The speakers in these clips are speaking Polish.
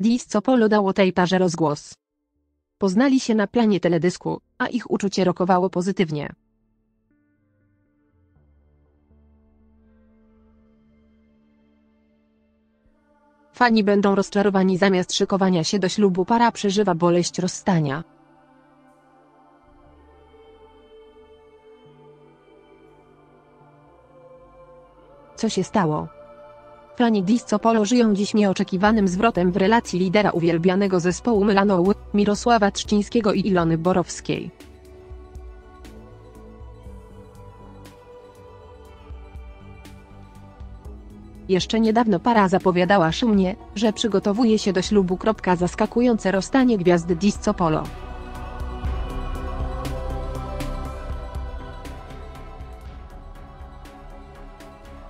Disco Polo dało tej parze rozgłos. Poznali się na planie teledysku, a ich uczucie rokowało pozytywnie. Fani będą rozczarowani zamiast szykowania się do ślubu para przeżywa boleść rozstania. Co się stało? Fani Disco Polo żyją dziś nieoczekiwanym zwrotem w relacji lidera uwielbianego zespołu Melanoły, Mirosława Trzcińskiego i Ilony Borowskiej. Jeszcze niedawno para zapowiadała szumnie, że przygotowuje się do ślubu. Zaskakujące rozstanie gwiazdy Disco Polo.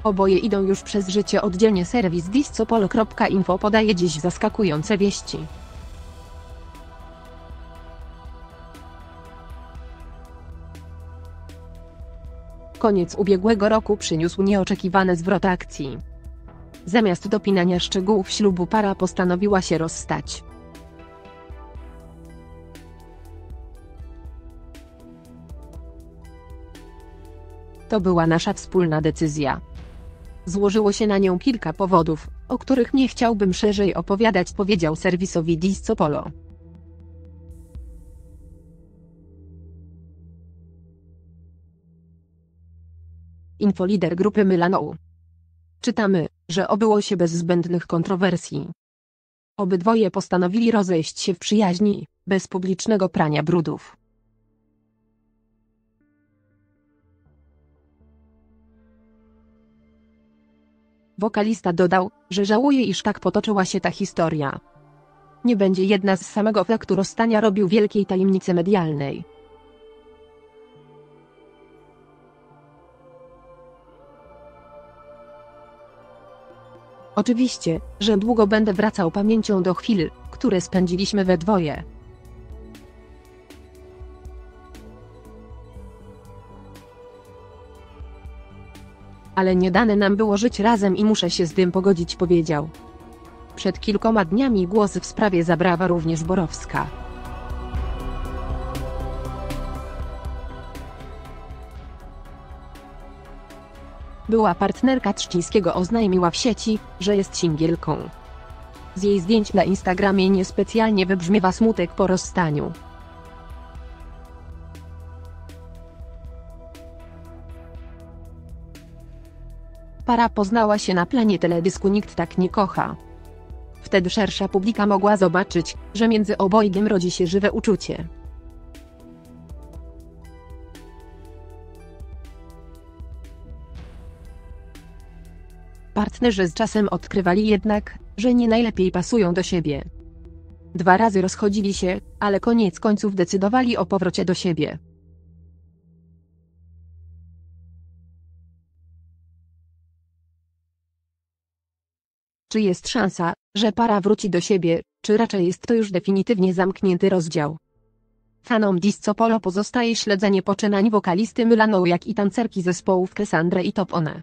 Oboje idą już przez życie oddzielnie serwis discopolo.info podaje dziś zaskakujące wieści. Koniec ubiegłego roku przyniósł nieoczekiwane zwrot akcji. Zamiast dopinania szczegółów ślubu para postanowiła się rozstać. To była nasza wspólna decyzja. Złożyło się na nią kilka powodów, o których nie chciałbym szerzej opowiadać, powiedział serwisowi Disco Polo. Infolider grupy Mylanou. Czytamy, że obyło się bez zbędnych kontrowersji. Obydwoje postanowili rozejść się w przyjaźni, bez publicznego prania brudów. Wokalista dodał, że żałuje iż tak potoczyła się ta historia. Nie będzie jedna z samego faktu rozstania robił wielkiej tajemnicy medialnej. Oczywiście, że długo będę wracał pamięcią do chwil, które spędziliśmy we dwoje. Ale nie dane nam było żyć razem i muszę się z tym pogodzić powiedział. Przed kilkoma dniami głos w sprawie zabrała również Borowska. Była partnerka Trzcińskiego oznajmiła w sieci, że jest singielką. Z jej zdjęć na Instagramie niespecjalnie wybrzmiewa smutek po rozstaniu. Para poznała się na planie teledysku Nikt tak nie kocha. Wtedy szersza publika mogła zobaczyć, że między obojgiem rodzi się żywe uczucie. Partnerzy z czasem odkrywali jednak, że nie najlepiej pasują do siebie. Dwa razy rozchodzili się, ale koniec końców decydowali o powrocie do siebie. Czy jest szansa, że para wróci do siebie, czy raczej jest to już definitywnie zamknięty rozdział? Fanom Disco pozostaje śledzenie poczynań wokalisty Mylaną jak i tancerki zespołów Cassandra i Top One.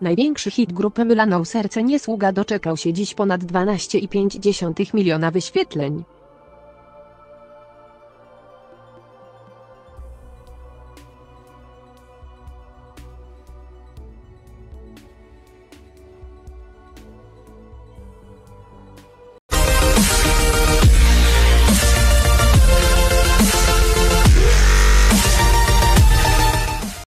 Największy hit grupy Mylaną Serce Niesługa doczekał się dziś ponad 12,5 miliona wyświetleń.